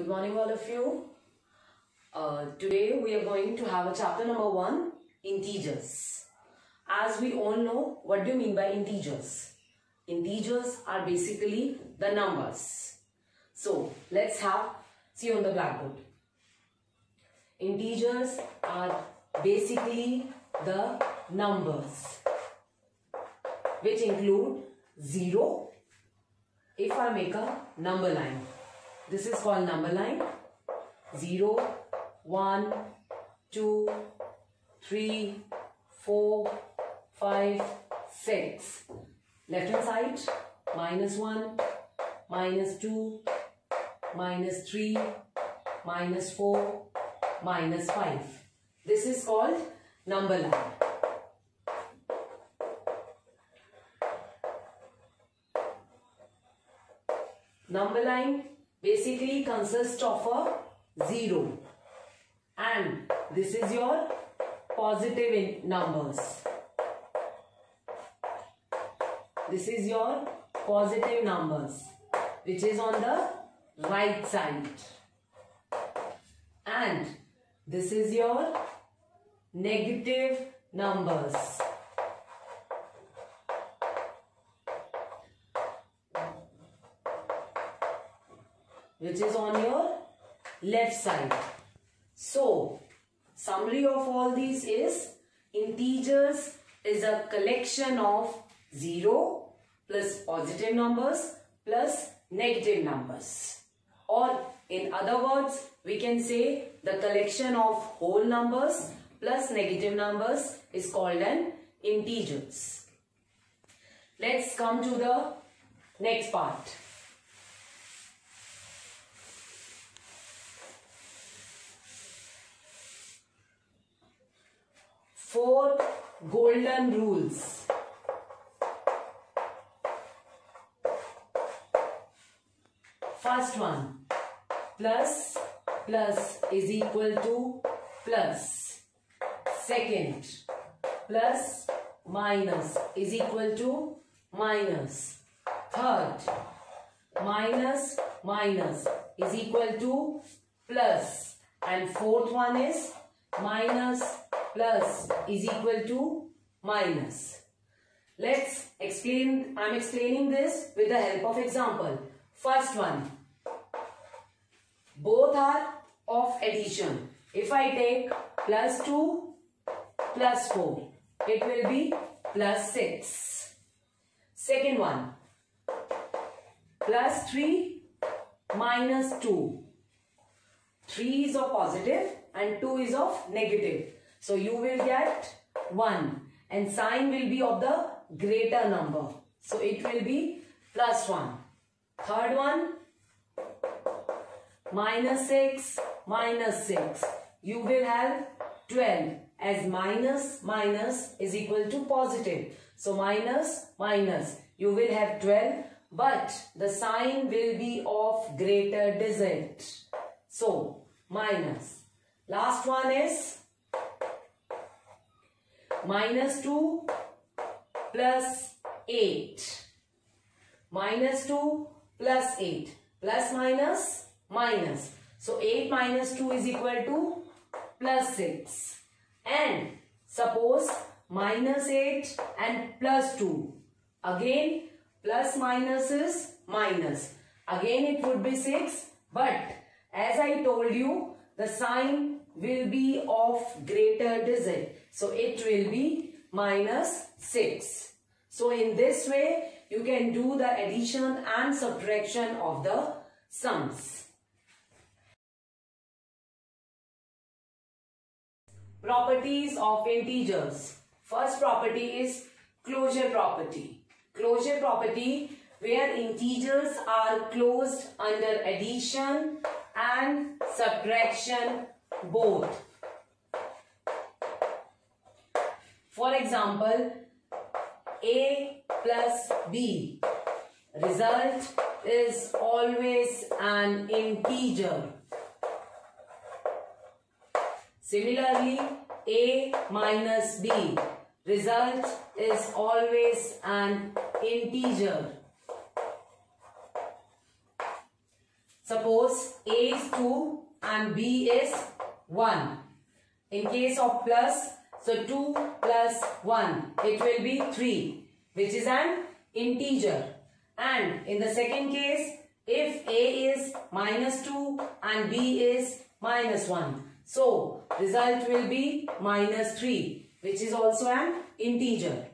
Good morning, all of you. Uh, today we are going to have a chapter number one integers. As we all know, what do you mean by integers? Integers are basically the numbers. So let's have see on the blackboard. Integers are basically the numbers which include 0 if I make a number line this is called number line. 0 1 2 3 4 5 6 left hand side minus 1 minus 2 minus 3 minus 4 minus 5 this is called number line. Number line basically consists of a 0 and this is your positive numbers. This is your positive numbers which is on the right side and this is your negative numbers. Which is on your left side. So, summary of all these is integers is a collection of 0 plus positive numbers plus negative numbers. Or in other words, we can say the collection of whole numbers plus negative numbers is called an integers. Let's come to the next part. Four golden rules. First one, plus plus is equal to plus. Second, plus minus is equal to minus. Third, minus minus is equal to plus. And fourth one is minus plus is equal to minus. Let's explain, I am explaining this with the help of example. First one, both are of addition. If I take plus 2 plus 4, it will be plus 6. Second one, plus 3 minus 2. 3 is of positive and 2 is of negative. So you will get 1 and sign will be of the greater number. So it will be plus 1. Third one minus 6 minus 6. You will have 12 as minus minus is equal to positive. So minus minus you will have 12 but the sign will be of greater digit. So minus. Last one is minus 2 plus 8. Minus 2 plus 8. Plus minus minus. So 8 minus 2 is equal to plus 6. And suppose minus 8 and plus 2. Again plus minus is minus. Again it would be 6. But as I told you the sign will be of greater digit. So it will be minus 6. So in this way, you can do the addition and subtraction of the sums. Properties of integers. First property is closure property. Closure property where integers are closed under addition and subtraction both. For example, A plus B. Result is always an integer. Similarly, A minus B. Result is always an integer. Suppose A is 2 and B is 1. In case of plus, so 2 plus 1, it will be 3, which is an integer. And in the second case, if A is minus 2 and B is minus 1. So, result will be minus 3, which is also an integer.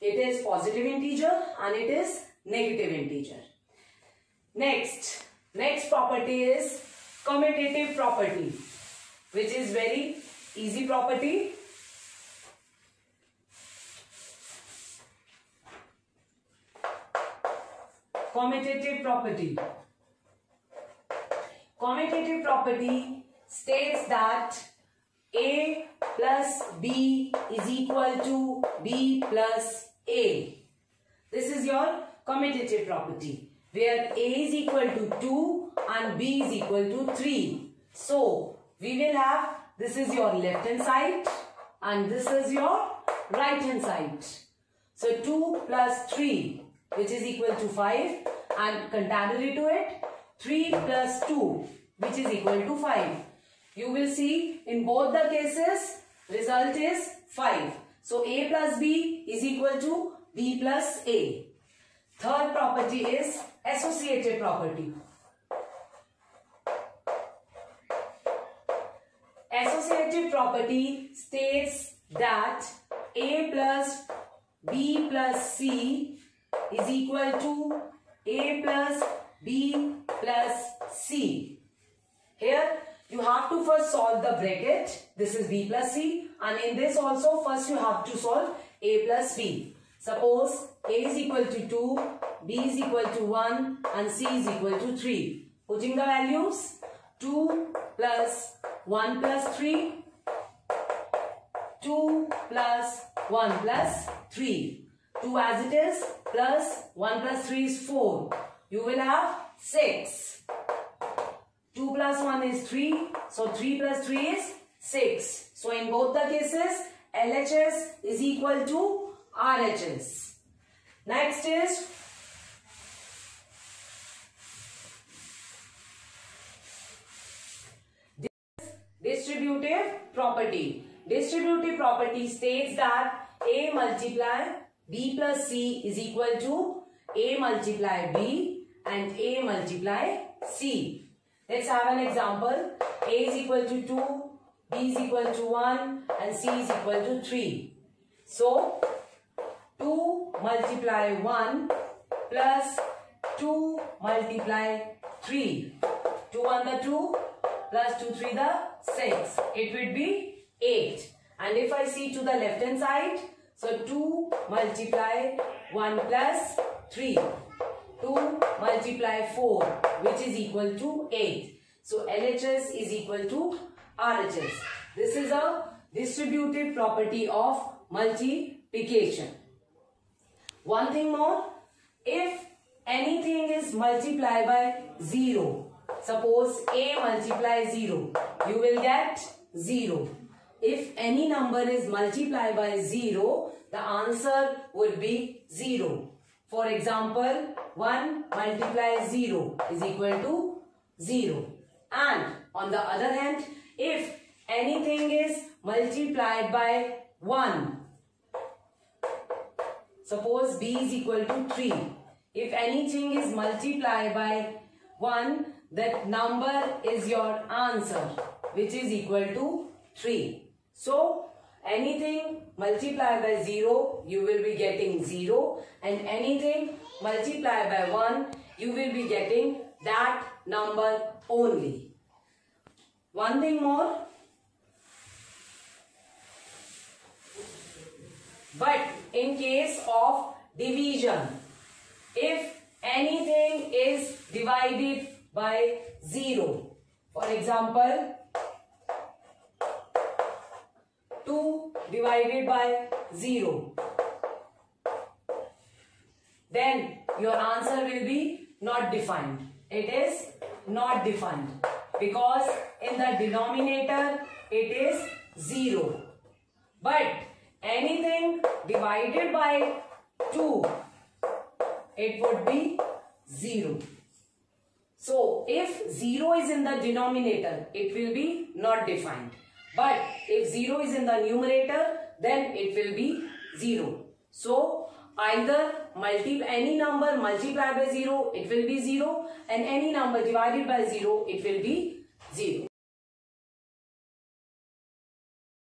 It is positive integer and it is negative integer. Next, next property is commutative property, which is very easy property. Commutative property. Commutative property states that A plus B is equal to B plus A. This is your commutative property where A is equal to 2 and B is equal to 3. So, we will have this is your left hand side and this is your right hand side. So, 2 plus 3 which is equal to 5 and contrary to it 3 plus 2 which is equal to 5. You will see in both the cases result is 5. So, A plus B is equal to B plus A. Third property is associative property. Associative property states that A plus B plus C is equal to A plus B plus C. Here you have to first solve the bracket. This is B plus C and in this also first you have to solve A plus B. Suppose A is equal to 2, B is equal to 1 and C is equal to 3. Putting the values 2 plus 1 plus 3, 2 plus 1 plus 3. 2 as it is plus 1 plus 3 is 4. You will have 6. 2 plus 1 is 3. So 3 plus 3 is 6. So in both the cases LHS is equal to RHS. Next is distributive property. Distributive property states that A multiply B plus C is equal to A multiply B and A multiply C. Let's have an example. A is equal to 2, B is equal to 1 and C is equal to 3. So, 2 multiply 1 plus 2 multiply 3. 2 on the 2 plus 2 3 the 6. It would be 8. And if I see to the left hand side, so 2 multiply 1 plus 3. 2 multiply 4 which is equal to 8. So LHS is equal to RHS. This is a distributive property of multiplication. One thing more, if anything is multiplied by 0, suppose A multiply 0, you will get 0. If any number is multiplied by 0, the answer would be 0. For example, 1 multiply 0 is equal to 0. And on the other hand, if anything is multiplied by 1, suppose b is equal to 3. If anything is multiplied by 1, that number is your answer which is equal to 3. So, anything multiplied by 0, you will be getting 0 and anything multiplied by 1, you will be getting that number only. One thing more. But in case of division, if anything is divided by 0, for example, divided by 0, then your answer will be not defined. It is not defined because in the denominator it is 0. But anything divided by 2 it would be 0. So if 0 is in the denominator, it will be not defined. But if 0 is in the numerator, then it will be 0. So either multi any number multiplied by 0, it will be 0 and any number divided by 0, it will be 0.